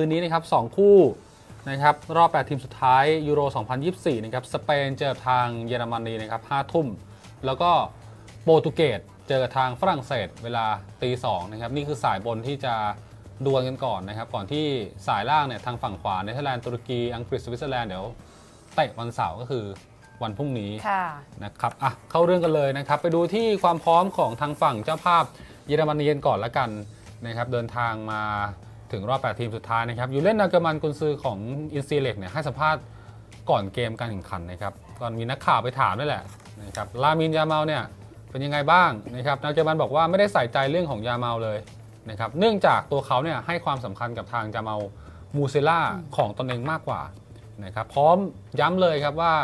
คืนนี้นะครับ2คู่นะครับรอบ 8 ทีมสุดท้ายยูโร 2024 นะครับสเปนเจอทางเยอรมนีนะครับ5ทุ่ม แล้วก็โปรตุเกสเจอทางฝรั่งเศสเวลาตีสองนะครับนี่คือสายบนที่จะดวลกันก่อนนะครับ ก่อนที่สายล่างเนี่ยทางฝั่งขวาเนเธอร์แลนด์ตุรกีอังกฤษสวิตเซอร์แลนด์เดี๋ยวเตะวันเสาร์ก็คือวันพรุ่งนี้ค่ะนะครับอะเข้าเรื่องกันเลยนะครับ ไปดูที่ความพร้อมของทางฝั่งเจ้าภาพเยอรมนีกันก่อนละกันนะครับ เดินทางมา ถึงรอบ 8 ทีมสุดท้ายนะครับยูเลียนนาเกลส์มันน์กุนซือของอินทรีเหล็กเนี่ยให้สัมภาษณ์ก่อนเกมการแข่งขันนะครับก่อนมีนักข่าวไปถามด้วยแหละนะครับลามีนยามาลเนี่ยเป็นยังไงบ้างนะครับนาเกลส์มันน์บอกว่าไม่ได้ใส่ใจเรื่องของยามาลเลยนะครับเนื่องจากตัวเขาเนี่ยให้ความสำคัญกับทางจามาล มูเซียล่าของตนเองมากกว่านะครับพร้อมย้ำเลยครับว่า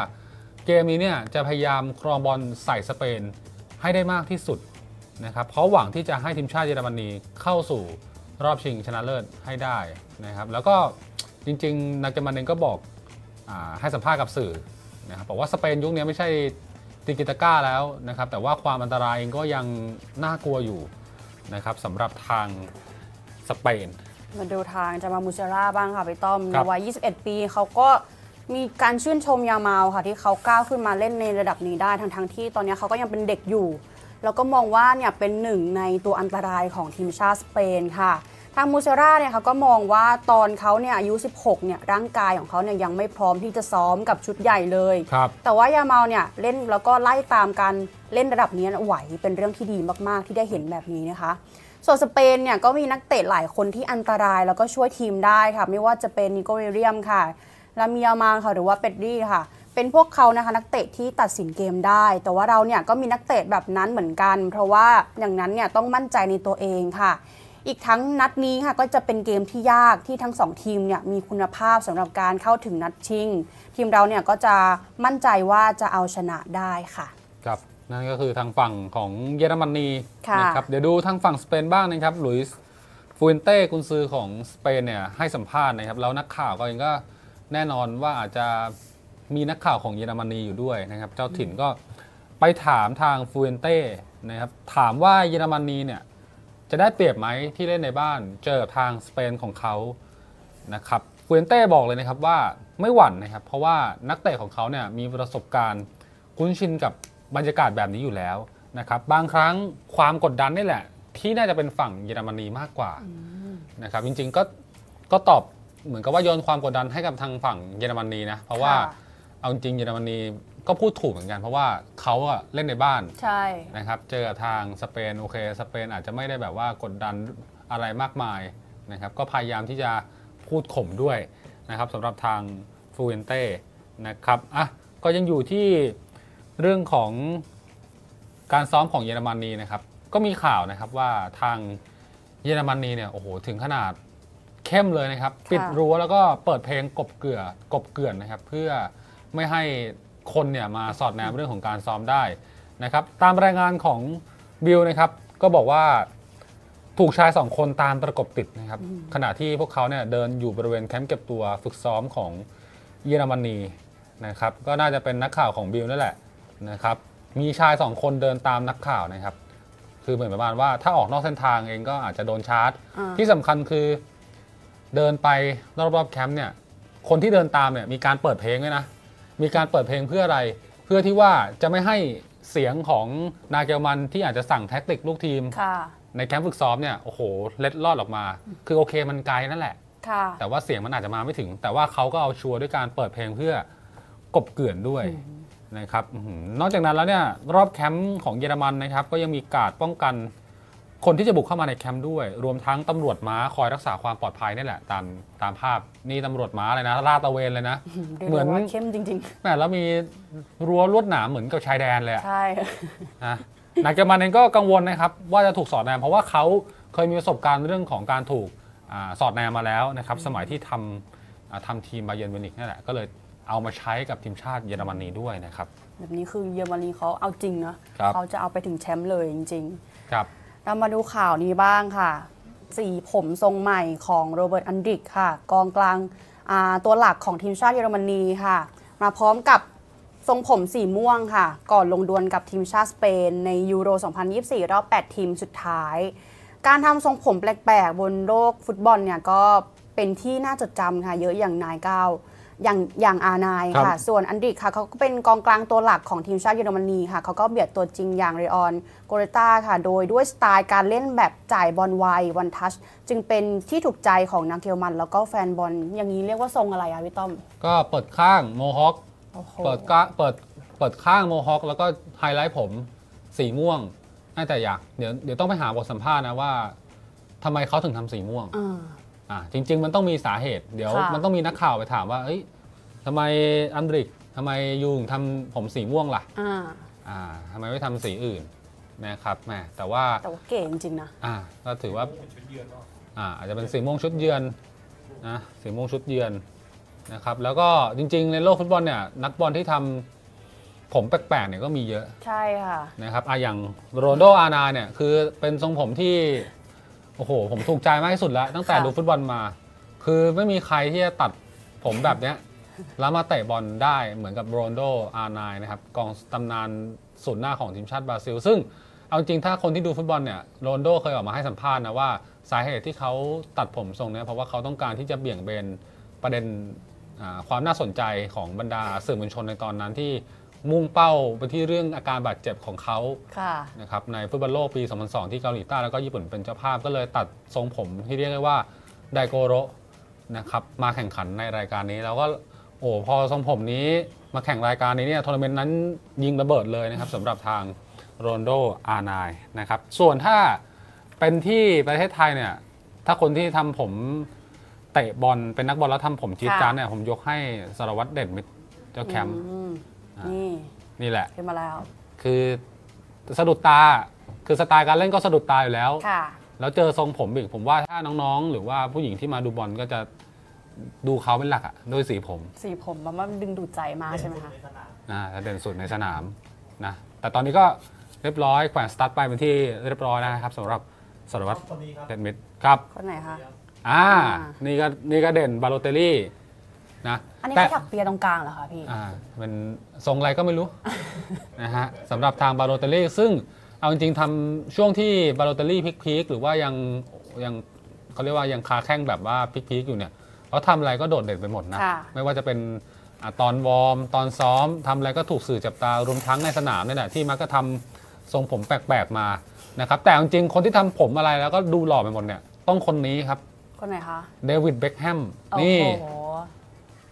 เกมนี้เนี่ยจะพยายามครองบอลใส่สเปนให้ได้มากที่สุดนะครับเพราะหวังที่จะให้ทีมชาติเยอรมนีเข้าสู่ รอบชิงชนะเลิศให้ได้นะครับ แล้วก็จริง ๆ นักเยอรมันเองก็บอกอาให้สัมภาษณ์กับสื่อนะครับบอกว่าสเปนยุคนี้ไม่ใช่ติกิตาก้าแล้วนะครับ แต่ว่าความอันตรายเองก็ยังน่ากลัวอยู่นะครับสำหรับทางสเปน มาดูทางจามามูเซราบ้างค่ะพี่ต้อมคในรับวัย 21 ปีเขาก็มีการชื่นชมยามาลค่ะที่เขาก้าวขึ้นมาเล่นในระดับนี้ได้ทั้งทั้งๆที่ตอนนี้เขาก็ยังเป็นเด็กอยู่ แล้วก็มองว่าเนี่ยเป็นหนึ่งในตัวอันตรายของทีมชาติสเปนค่ะ ทางมูเซราเนี่ยเขาก็มองว่าตอนเขาเนี่ยอายุ 16 เนี่ยร่างกายของเขาเนี่ยยังไม่พร้อมที่จะซ้อมกับชุดใหญ่เลยครับแต่ว่ายาเมาเนี่ยเล่นแล้วก็ไล่ตามการเล่นระดับนี้ไหวเป็นเรื่องที่ดีมากๆ ที่ได้เห็นแบบนี้นะคะส่วนสเปนเนี่ยก็มีนักเตะหลายคนที่อันตรายแล้วก็ช่วยทีมได้ค่ะ ไม่ว่าจะเป็นนิโกเวเรียมค่ะลามิยามาค่ะหรือว่าเป็ดดี้ค่ะ เป็นพวกเขานะคะนักเตะที่ตัดสินเกมได้ แต่ว่าเราเนี่ยก็มีนักเตะแบบนั้นเหมือนกัน เพราะว่าอย่างนั้นเนี่ยต้องมั่นใจในตัวเองค่ะ อีกทั้งนัดนี้ค่ะก็จะเป็นเกมที่ยากที่ทั้งสองทีมเนี่ยมีคุณภาพสำหรับการเข้าถึงนัดชิง ทีมเราเนี่ยก็จะมั่นใจว่าจะเอาชนะได้ค่ะ ครับนั่นก็คือทางฝั่งของเยอรมนีค่ะนะครับเดี๋ยวดูทางฝั่งสเปนบ้างนะครับหลุยส์ฟูเอนเต้กุนซือของสเปนเนี่ยให้สัมภาษณ์นะครับแล้วนักข่าวก็เองก็แน่นอนว่าอาจจะ มีนักข่าวของเยอรมนีอยู่ด้วยนะครับ เจ้าถิ่นก็ไปถามทางฟูเอนเต้นะครับ ถามว่าเยอรมนีเนี่ยจะได้เปรียบไหมที่เล่นในบ้านเจอทางสเปนของเขานะครับฟูเอนเต้บอกเลยนะครับว่าไม่หวั่นนะครับ เพราะว่านักเตะของเขาเนี่ยมีประสบการณ์ คุ้นชินกับบรรยากาศแบบนี้อยู่แล้วนะครับ บางครั้งความกดดันนี่แหละ ที่น่าจะเป็นฝั่งเยอรมนีมากกว่านะครับ จริงๆก็ก็ตอบเหมือนกับว่าโยนความกดดันให้กับทางฝั่งเยอรมนีนะ เพราะว่าค่ะ เอาจริงๆเยอรมนีก็พูดถูกเหมือนกัน เพราะว่าเขาอะเล่นในบ้านใช่นะครับ เจอกับทางสเปนโอเค สเปนอาจจะไม่ได้แบบว่ากดดันอะไรมากมายนะครับ ก็พยายามที่จะพูดข่มด้วยนะครับสำหรับทางฟูเอนเต้นะครับอะก็ยังอยู่ที่เรื่องของการซ้อมของเยอรมนีนะครับ ก็มีข่าวนะครับว่าทางเยอรมนีเนี่ยโอ้โหถึงขนาดเข้มเลยนะครับ ปิดรั้วแล้วก็เปิดเพลงกบเกลือกบเกลื่อนนะครับ เพื่อ ไม่ให้คนเนี่ยมาสอดแนมเรื่องของการซ้อมได้นะครับตามรายงานของบิลนะครับก็บอกว่าถูกชายสองคนตามประกบติดนะครับขณะที่พวกเขาเนี่ยเดินอยู่บริเวณแคมป์เก็บตัวฝึกซ้อมของเยอรมนีนะครับก็น่าจะเป็นนักข่าวของบิลนั่นแหละนะครับมีชายสองคนเดินตามนักข่าวนะครับคือเหมือนประมาณว่าถ้าออกนอกเส้นทางเองก็อาจจะโดนชาร์จอ่าที่สำคัญคือเดินไปรอบๆแคมป์เนี่ยคนที่เดินตามเนี่ยมีการเปิดเพลงด้วยนะ มีการเปิดเพลงเพื่ออะไร เพื่อที่ว่าจะไม่ให้เสียงของนาเกลส์มันน์ที่อาจจะสั่งแท็กติกลูกทีมค่ะในแคมป์ฝึกซ้อมเนี่ยโอ้โหเล็ดลอดออกมา คือโอเคมันไกลนั่นแหละค่ะแต่ว่าเสียงมันอาจจะมาไม่ถึง แต่ว่าเขาก็เอา sure ด้วยการเปิดเพลงเพื่อกบเกลื่อนด้วยนะครับอื้อหือนอกจากนั้นแล้วเนี่ยรอบแคมป์ของเยอรมันนะครับ ก็ยังมีการดป้องกัน คนที่จะบุกเข้ามาในแคมป์ด้วย รวมทั้งตำรวจม้าคอยรักษาความปลอดภัยนี่แหละ ตามตามภาพนี่ตำรวจม้าเลยนะลาดตระเวนเลยนะดูเหมือนว่าเข้มจริงแหมแล้วมีรั้วลวดหนามเหมือนกับชายแดนเลยอะๆใช่นะนักเยอรมันเองก็กังวลนะครับ ว่าจะถูกสอดแนมเพราะว่าเขาเคยมีประสบการณ์เรื่องของการถูกอาสอดแนมมาแล้วนะครับ สมัยที่ทำอ่าทำทีมบาเยิร์นมิวนิกนั่นแหละก็เลยเอามาใช้กับทีมชาติเยอรมนีด้วยนะครับแบบนี้คือเยอรมนีเขาเอาจริงนะครับเขาจะเอาไปถึงแชมป์เลยจริง ๆ ครับ เรามาดูข่าวนี้บ้างค่ะ สีผมทรงใหม่ของโรเบิร์ตอันดริชค่ะ กองกลางตัวหลักของทีมชาติเยอรมนีค่ะ มาพร้อมกับทรงผมสีม่วงค่ะ ก่อนลงดวลกับทีมชาติสเปนในยูโร 2024 รอบ 8 ทีมสุดท้าย การทำทรงผมแปลกๆ บนโลกฟุตบอลเนี่ยก็เป็นที่น่าจดจำค่ะ เยอะอย่างนายก้าว อย่างอย่างอานายครัค่ะบส่วนอันดริกค่ะเขาก็เป็นกองกลางตัวหลักของทีมชาติเยอรมนีค่ะเขาก็เบียดตัวจริงอย่างเรออนโกเรต้าค่ะ โดยด้วยสไตล์การเล่นแบบจ่ายบอลไววันทัชจึงเป็นที่ถูกใจของนักเยอรมัน แล้วก็แฟนบอลอย่างนี้เรียกว่าทรงอะไรอะพี่ต้อม ก็เปิดข้างโมฮอคโอ้โหเปิดกะเปิดเปิดข้างโมฮอคแล้วก็ไฮไลท์ผมสีม่วงน่าแต่อยากเดี๋ยวเดี๋ยวต้องไปหาบทสัมภาษณ์นะว่าทำไมเขาถึงทำสีม่วง อ่าอ่าจริง ๆ มันต้องมีสาเหตุ เดี๋ยว ค่ะมันต้องมีนักข่าวไปถามว่าเอ้ยทำไมอันดริกทำไมยูถึงทำผมสีม่วงล่ะอ่าอ่าทำไมไม่ทำสีอื่นนะครับแหมแต่ว่าแต่ว่าเก๋จริงๆนะ อ่าก็ถือว่าอ่าอาจจะเป็นสีม่วงชุดเยือนนะสีม่วงชุดเยือนนะครับแล้วก็จริง ๆ ในโลกฟุตบอลเนี่ยนักบอลที่ทำผมแปลกๆเนี่ยก็มีเยอะ ใช่ค่ะ นะครับอะอย่างโรนัลโดอะนะเนี่ย คือเป็นทรงผมที่ โอ้โห ผมถูกใจมากที่สุดแล้ว ตั้งแต่ค่ะดูฟุตบอลมา คือไม่มีใครที่จะตัดผมแบบเนี้ย แล้วมาเตะบอลได้เหมือนกับโรนัลโดอะนะนะครับกองตำนานศูนย์หน้าของทีมชาติบราซิล ซึ่งเอาจริงถ้าคนที่ดูฟุตบอลเนี่ยโรนัลโดเคยออกมาให้สัมภาษณ์นะว่าสาเหตุที่เขาตัดผมทรงเนี้ยเพราะว่าเขาต้องการที่จะเบี่ยงเบนประเด็นอ่าความน่าสนใจของบรรดาสื่อมวลชนในตอนนั้นที่ มุ่งเป้าไปที่เรื่องอาการบาดเจ็บของเขาค่ะนะครับในฟุตบอลโลกปี 2002 ที่เกาหลีใต้แล้วก็ญี่ปุ่นเป็นเจ้าภาพก็เลยตัดทรงผมที่เรียกได้ว่าไดโกโรนะครับมาแข่งขันในรายการนี้แล้วก็โอ้พอทรงผมนี้มาแข่งรายการนี้เนี่ยทัวร์นาเมนต์นั้นยิงระเบิดเลยนะครับสำหรับทางโรนัลโดอาร์ไนนะครับส่วนถ้าเป็นที่ประเทศไทยเนี่ยถ้าคนที่ทำผมเตะบอลเป็นนักบอลแล้วทำผมจี๊ดค่ะจ้านเนี่ยผมยกให้สารวัตรเด่นมิตรเจ้าแคมป์อืมอ่า นี่นี่แหละ ขึ้นมาแล้ว คือสะดุดตาคือสไตล์การเล่นก็สะดุดตาอยู่แล้วค่ะแล้วเจอทรงผมอีกผมว่าถ้าน้องๆ หรือว่าผู้หญิงที่มาดูบอลก็จะดูเขาเป็นหลักอะด้วยสีผม สีผมมันมันดึงดูดใจมากใช่ไหมคะนะและเด่นสุดในสนามนะแต่ตอนนี้ก็เรียบร้อยแขวนสตั๊ดไปเป็นที่เรียบร้อยแล้วนะครับสำหรับสารวัตรเด่นมิตรครับคนไหนคะอ่าอ่านี่ก็นี่ก็เด่นบาโลเตลลี่ นะอันนี้แต่เขาถักเปียตรงกลางเหรอคะพี่อ่าเป็นทรงอะไรก็ไม่รู้นะฮะสำหรับทางบาโลเตลลี่ซึ่งเอาจริงๆทำช่วงที่บาโลเตลลี่พีคๆหรือว่ายังยังเขาเรียกว่ายังค้าแข้งแบบว่าพีคๆอยู่เนี่ยเขาทำอะไรก็โดดเด่นไปหมดนะค่ะไม่ว่าจะเป็นอ่าตอนวอร์มตอนซ้อมทำอะไรก็ถูกสื่อจับตารวมทั้งในสนามนี่แหละที่มักจะทำทรงผมแปลกๆมานะครับแต่เอาจริงๆคนที่ทำผมอะไรแล้วก็ดูหล่อไปหมดเนี่ยต้องคนนี้ครับคนไหนคะเดวิดเบ็คแฮมโอ้นี่โห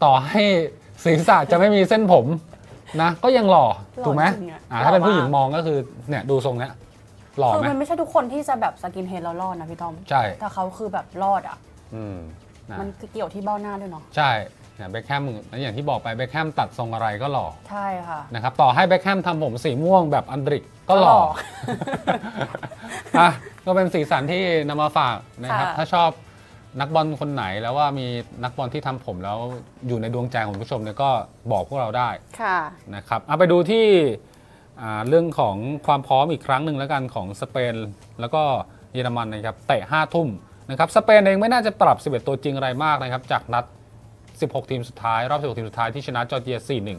ต่อให้ศีรษะจะไม่มีเส้นผมนะ ก็ยังหล่อหล่อถูกไหมจริงอะอ่าถ้าเป็นหล่อผู้หญิงมากมองก็คือเนี่ยดูทรงเนี้ยหล่อคือไหมมันไม่ใช่ทุกคนที่จะแบบสกินเฮดแล้วรอดนะพี่ต้อม ใช่ แต่เขาคือแบบรอดอะ อืมนะมันเกี่ยวที่เบ้าหน้าด้วยเนาะ ใช่เนี่ยเบ็คแฮมอย่างที่บอกไปเบ็คแฮมตัดทรงอะไรก็หล่อใช่ค่ะ นะครับต่อให้เบ็คแฮมทำผมสีม่วงแบบอันดริชก็หล่อ ก็หล่ออะก็เป็นสีสันที่นำมาฝากนะครับ ค่ะ ถ้าชอบ นักบอลคนไหนแล้วว่ามีนักบอลที่ทำผมแล้วอยู่ในดวงใจของผู้ชมเนี่ยก็บอกพวกเราได้ค่ะนะครับเอาไปดูที่อ่าเรื่องของความพร้อมอีกครั้งหนึ่งแล้วกันของสเปนแล้วก็เยอรมันนะครับเตะ5ทุ่มนะครับสเปนเองไม่น่าจะปรับ 11 ตัวจริงอะไรมากนะครับจากนัด 16 ทีมสุดท้าย รอบ 16 ทีมสุดท้ายที่ชนะจอร์เจีย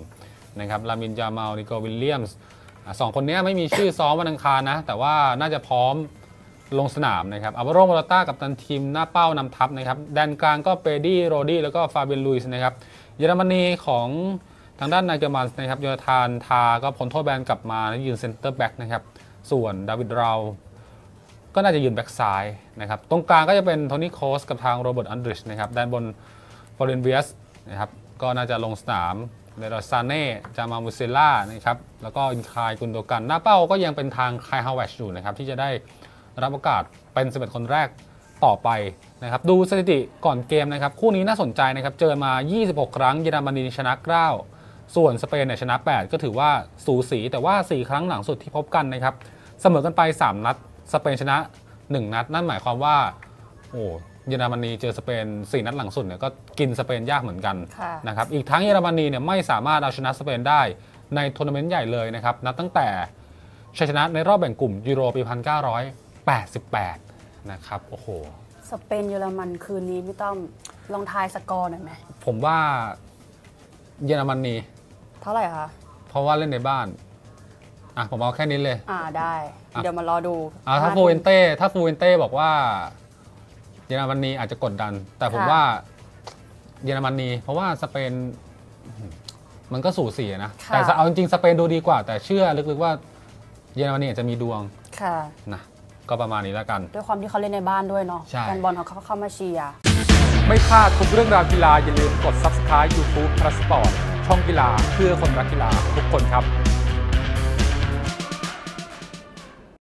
4-1 นะครับลามีนยามาลนิโกวิลเลียมส์อ่าสองคนนี้ไม่มีชื่อซ้อมวันอังคารนะ แต่ว่าน่าจะพร้อม ลงสนามนะครับอัลวาโรโมราต้ากัปตันทีมหน้าเป้านำทัพนะครับแดนกลางก็เปดรี้โรดรี้แล้วก็ฟาเบียนรุยซ์นะครับเยอรมนีของทางด้านนาเกลส์มันน์นะครับโยนาธานทาห์ก็พ้นโทษแบนกลับมาแล้วยืนเซนเตอร์แบ็กนะครับส่วนดาวิดเราม์ก็น่าจะยืนแบ็กซ้ายนะครับตรงกลางก็จะเป็นโทนี่โครสกับทางโรเบิร์ตอันดริชนะครับด้านบนฟลอเรียนเวียร์ตซ์นะครับก็น่าจะลงสนามเลรอยซาเน่ จามาลมูเซียล่านะครับ แล้วก็อิลคายกุนโดกัน หน้าเป้าก็ยังเป็นทางไคฮาแวร์ตซ์อยู่นะครับ ที่จะได้ รับโอกาสเป็น11คนแรกต่อไปนะครับดูสถิติก่อนเกมนะครับคู่นี้น่าสนใจนะครับเจอมา 26 ครั้งเยอรมนีชนะ9ส่วนสเปนเนี่ยชนะ 8 ก็ถือว่าสูสีแต่ว่า 4 ครั้งหลังสุดที่พบกันนะครับเสมอกันไป 3 นัด สเปนชนะ 1 นัด นั่นหมายความว่าโอ้เยอรมนีเจอสเปน 4 นัดหลังสุดเนี่ยก็กินสเปนยากเหมือนกันค่ะนะครับอีกทั้งเยอรมนีเนี่ยไม่สามารถเอาชนะสเปนได้ในทัวร์นาเมนต์ใหญ่เลยนะครับนับตั้งแต่ชัยชนะในรอบแบ่งกลุ่มยูโรปี 1988 นะครับ โอ้โห สเปนเยอรมันคืนนี้พี่ต้อมลองทายสกอร์หน่อยไหม ผมว่าเยอรมนีเท่าไหร่คะ เพราะว่าเล่นในบ้าน อะ ผมเอาแค่นี้เลย อ่าได้ อะ เดี๋ยวมารอดูอ่าถ้าห้ฟูเอนเต้ถ้าฟูเอนเต้บอกว่า เยอรมนีอาจจะกดดัน แต่ผมค่ะว่าเยอรมนีเพราะว่าสเปนมันก็สูสีนะ ค่ะ แต่เอาจริงๆสเปนดูดีกว่า แต่เชื่อลึกๆว่าเยอรมนีอาจจะมีดวงค่ะ นะ ก็ประมาณนี้แล้วกัน ด้วยความที่เขาเล่นในบ้านด้วยเนาะใช่แฟนบอลเขาก็เข้ามาเชียร์ไม่พลาดทุกเรื่องราวกีฬาอย่าลืมกด Subscribe YouTube p l u s Sport ช่องกีฬาเพื่อคนรักกีฬาทุกคนครับ